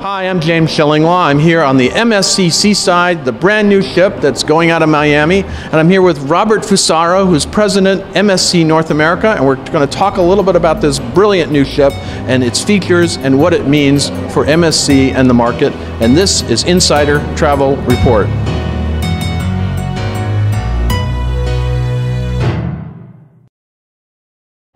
Hi, I'm James Shillinglaw. I'm here on the MSC Seaside, the brand new ship that's going out of Miami. And I'm here with Roberto Fusaro, who's president MSC North America. And we're going to talk a little bit about this brilliant new ship and its features and what it means for MSC and the market. And this is Insider Travel Report.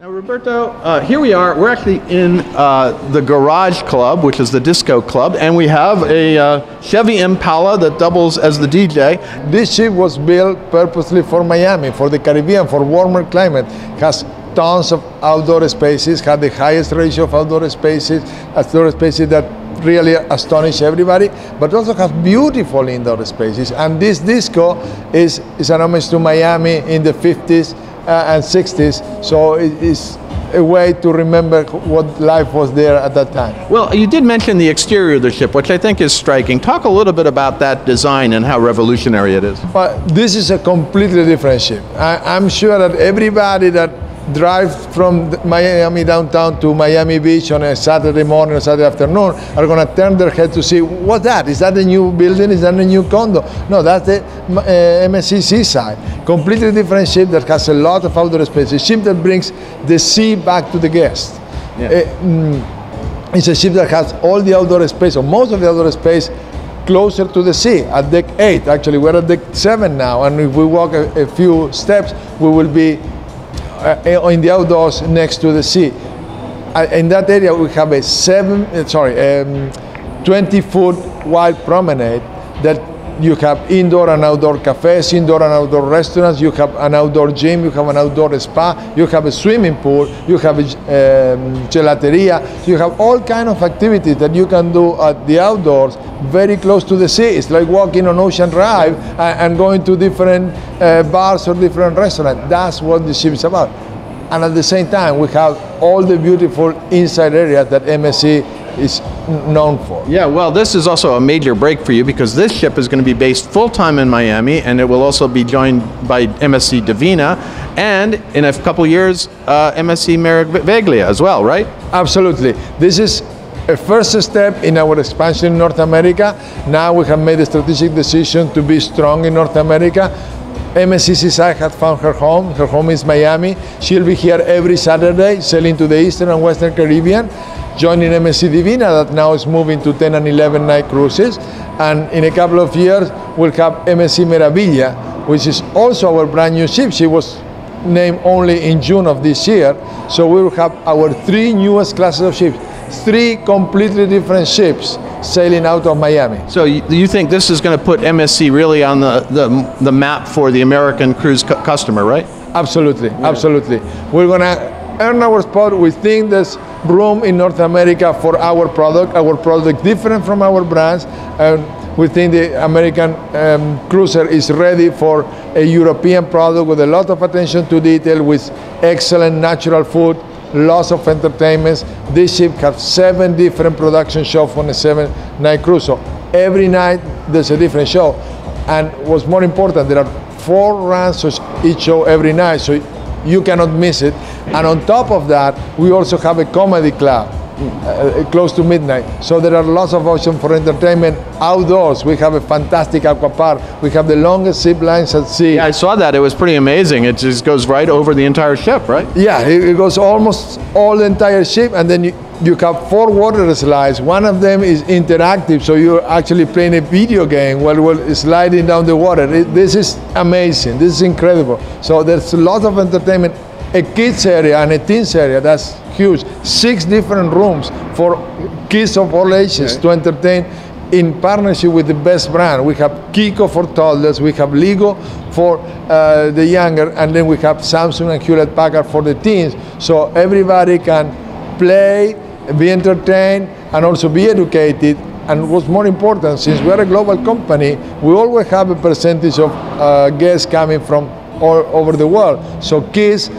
Now, Roberto, uh, here we are. We're actually in uh, the Garage Club, which is the disco club, and we have a uh, Chevy Impala that doubles as the DJ. This ship was built purposely for Miami, for the Caribbean, for warmer climate. Has tons of outdoor spaces, had the highest ratio of outdoor spaces, outdoor spaces that really astonish everybody, but also has beautiful indoor spaces. And this disco is, is an homage to Miami in the 50s uh, Uh, and 60s, so it is a way to remember what life was there at that time. Well, you did mention the exterior of the ship, which I think is striking. Talk a little bit about that design and how revolutionary it is. But this is a completely different ship. I, I'm sure that everybody that drives from Miami downtown to Miami Beach on a Saturday morning or Saturday afternoon are going to turn their head to see what's that? Is that a new building? Is that a new condo? No, that's the uh, MSC Seaside. Completely different ship that has a lot of outdoor space. A ship that brings the sea back to the guest. Yeah. Uh, mm, it's a ship that has all the outdoor space, or most of the outdoor space, closer to the sea at deck 8 actually we're at deck 7 now and if we walk a, a few steps we will be uh, in the outdoors next to the sea. Uh, in that area, we have a seven, uh, sorry, um, 20 foot wide promenade that you have indoor and outdoor cafes, indoor and outdoor restaurants, you have an outdoor gym, you have an outdoor spa, you have a swimming pool, you have a um, gelateria, you have all kind of activities that you can do at the outdoors very close to the sea. It's like walking on Ocean Drive and, and going to different uh, bars or different restaurants. That's what the ship is about. And at the same time, we have all the beautiful inside areas that MSC is known for. Yeah, well, this is also a major break for you because this ship is going to be based full time in Miami, and it will also be joined by MSC Divina, and in a couple years, uh, MSC Meraviglia as well, right? Absolutely. This is a first step in our expansion in North America. Now we have made a strategic decision to be strong in North America. MSC Seaside had found her home. Her home is Miami. She'll be here every Saturday selling to the Eastern and Western Caribbean joining MSC Divina that now is moving to 10 and 11 night cruises. And in a couple of years, we'll have MSC Meraviglia, which is also our brand new ship. She was named only in June of this year. So we will have our three newest classes of ships, three completely different ships sailing out of Miami. So you, you think this is going to put MSC really on the, the, the map for the American cruise cu customer, right? Absolutely, yeah. absolutely. We're going to earn our spot. We think there's room in North America for our product. Our product different from our brands, and we think the American um, cruiser is ready for a European product with a lot of attention to detail, with excellent natural food, lots of entertainments. This ship has seven different production shows on a seven-night cruise. So every night there's a different show, and what's more important, there are four runs each show every night. So you cannot miss it. And on top of that, we also have a comedy club. Uh, close to midnight. So there are lots of options for entertainment outdoors. We have a fantastic aqua park. We have the longest zip lines at sea. Yeah, I saw that. It was pretty amazing. It just goes right over the entire ship, right? Yeah, it, goes almost all the entire ship, and then you, you have four water slides. One of them is interactive, so you're actually playing a video game while we're sliding down the water. It, this is amazing. This is incredible. So there's a lot of entertainment a kids area and a teens area. That's huge. Six different rooms for kids of all ages okay. to entertain in partnership with the best brand. We have Chicco for toddlers, we have Lego for uh, the younger, and then we have Samsung and Hewlett Packard for the teens. So everybody can play, be entertained, and also be educated. And what's more important, since we're a global company, we always have a percentage of uh, guests coming from all over the world. So kids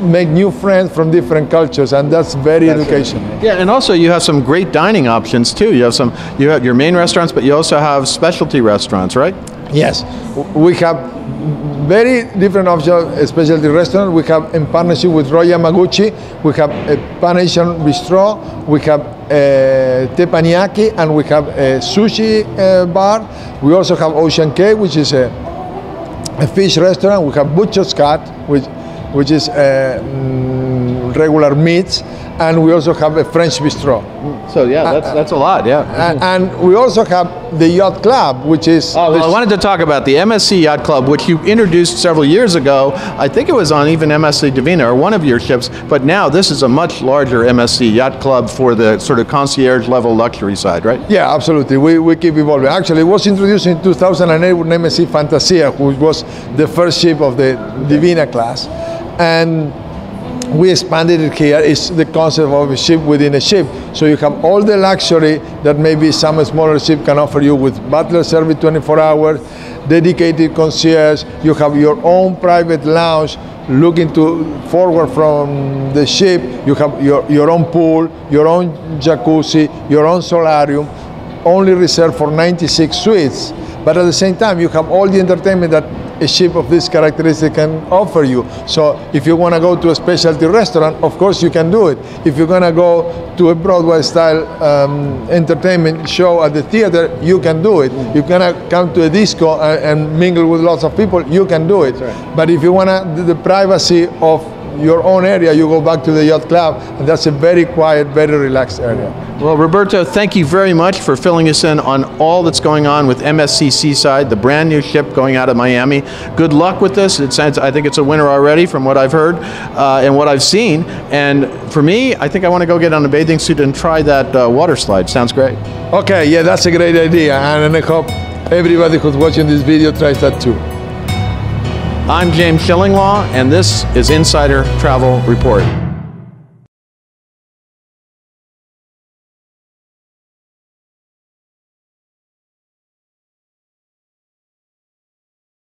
make new friends from different cultures, and that's very that's educational. Right. Yeah, and also you have some great dining options too. You have some, you have your main restaurants, but you also have specialty restaurants, right? Yes, we have very different options, specialty restaurant. We have in partnership with Roy Yamaguchi. We have a Pan Asian Bistro. We have a teppanyaki, and we have a sushi uh, bar. We also have Ocean Cay, which is a, a fish restaurant. We have Butcher's Cut, which which is uh, mm, regular meats, and we also have a French bistro. So yeah, that's, uh, uh, that's a lot. Yeah. And, and we also have the yacht club, which is. Oh, well, I wanted to talk about the MSC Yacht Club, which you introduced several years ago. I think it was on even MSC Divina or one of your ships, but now this is a much larger MSC Yacht Club for the sort of concierge level luxury side, right? Yeah, absolutely. We, we keep evolving. Actually, it was introduced in 2008 with MSC Fantasia, which was the first ship of the Divina class. And we expanded it here. It's the concept of a ship within a ship. So you have all the luxury that maybe some smaller ship can offer you with butler service 24 hours, dedicated concierge. You have your own private lounge looking to forward from the ship. You have your, your own pool, your own jacuzzi, your own solarium, only reserved for 96 suites. But at the same time, you have all the entertainment that a ship of this characteristic can offer you. So if you want to go to a specialty restaurant, of course you can do it. If you're going to go to a Broadway style um, entertainment show at the theater, you can do it. You're going to come to a disco and, and, mingle with lots of people, you can do it. Right. But if you want to, the privacy of your own area, you go back to the yacht club, and that's a very quiet, very relaxed area. Well, Roberto, thank you very much for filling us in on all that's going on with MSC Seaside, the brand new ship going out of Miami. Good luck with this. It sounds, I think it's a winner already from what I've heard uh, and what I've seen. And for me, I think I want to go get on a bathing suit and try that uh, water slide. Sounds great. Okay, yeah, that's a great idea, and I hope everybody who's watching this video tries that too. I'm James Shillinglaw, and this is Insider Travel Report.